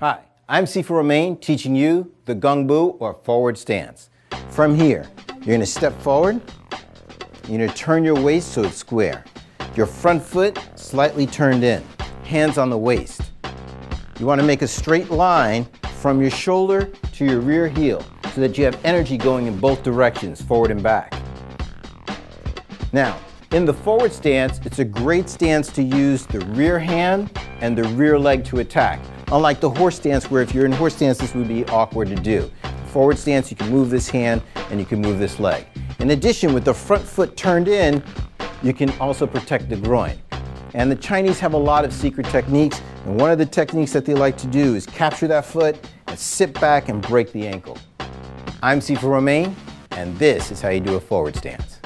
Hi, I'm Sifu Romain teaching you the Gongbu or forward stance. From here, you're to step forward, you're to turn your waist so it's square. Your front foot slightly turned in, hands on the waist. You want to make a straight line from your shoulder to your rear heel so that you have energy going in both directions, forward and back. Now, in the forward stance, it's a great stance to use the rear hand and the rear leg to attack. Unlike the horse stance, where if you're in horse stance, this would be awkward to do. Forward stance, you can move this hand and you can move this leg. In addition, with the front foot turned in, you can also protect the groin. And the Chinese have a lot of secret techniques, and one of the techniques that they like to do is capture that foot and sit back and break the ankle. I'm Sifu Romain, and this is how you do a forward stance.